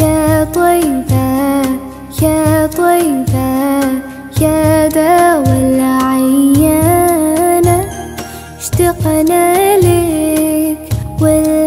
يا طيبة يا طيبة يا دوا العيانة اشتقنا لك ولا